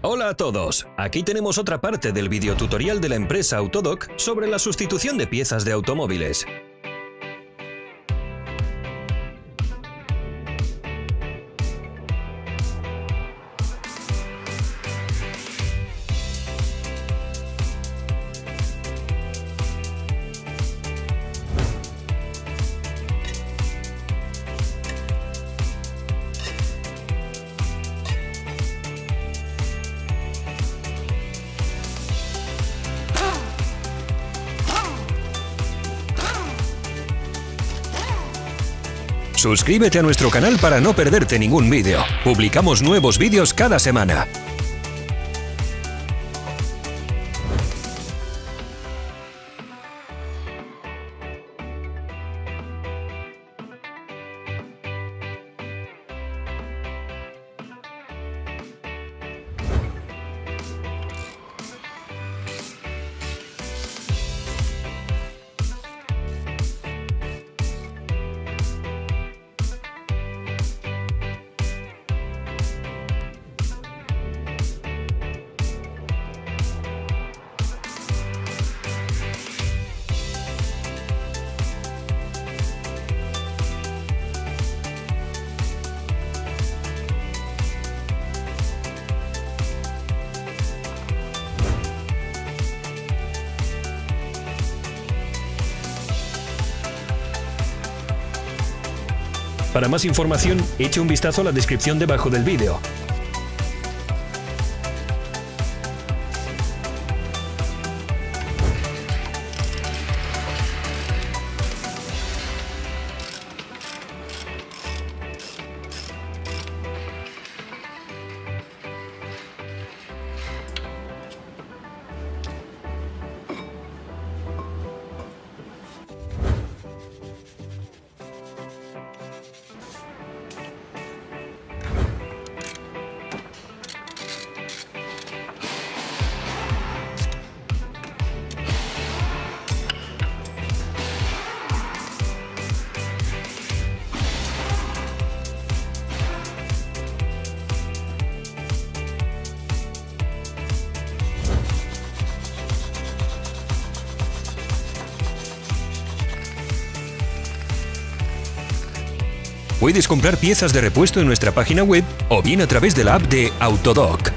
Hola a todos, aquí tenemos otra parte del videotutorial de la empresa Autodoc sobre la sustitución de piezas de automóviles. Suscríbete a nuestro canal para no perderte ningún vídeo. Publicamos nuevos vídeos cada semana. Para más información, eche un vistazo a la descripción debajo del vídeo. Puedes comprar piezas de repuesto en nuestra página web o bien a través de la app de Autodoc.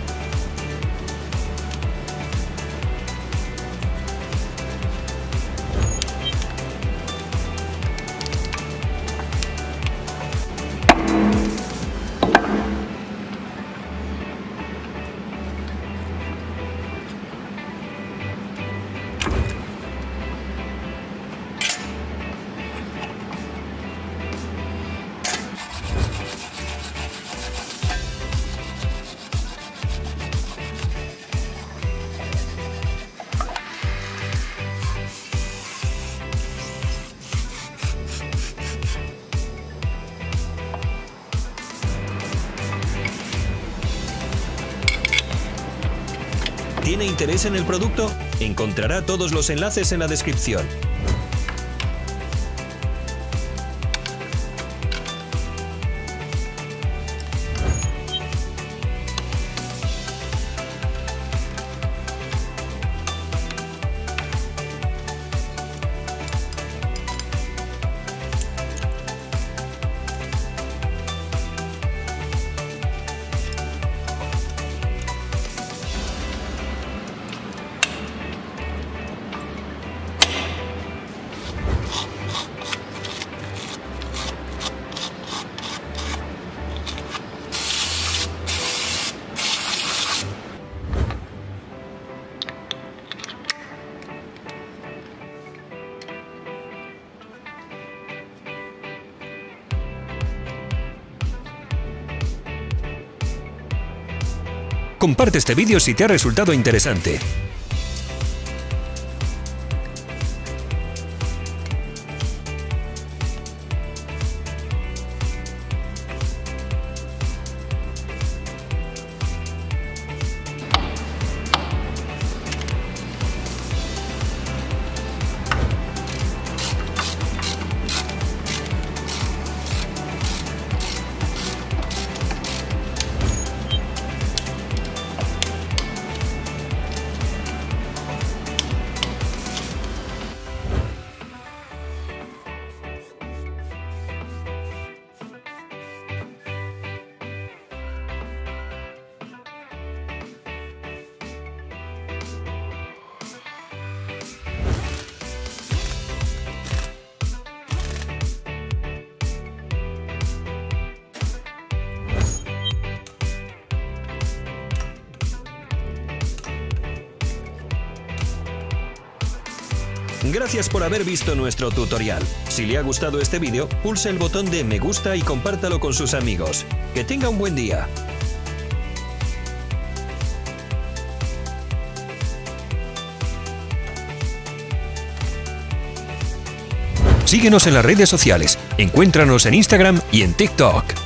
¿Tiene interés en el producto? Encontrará todos los enlaces en la descripción. Comparte este vídeo si te ha resultado interesante. Gracias por haber visto nuestro tutorial. Si le ha gustado este vídeo, pulse el botón de me gusta y compártalo con sus amigos. Que tenga un buen día. Síguenos en las redes sociales, encuéntranos en Instagram y en TikTok.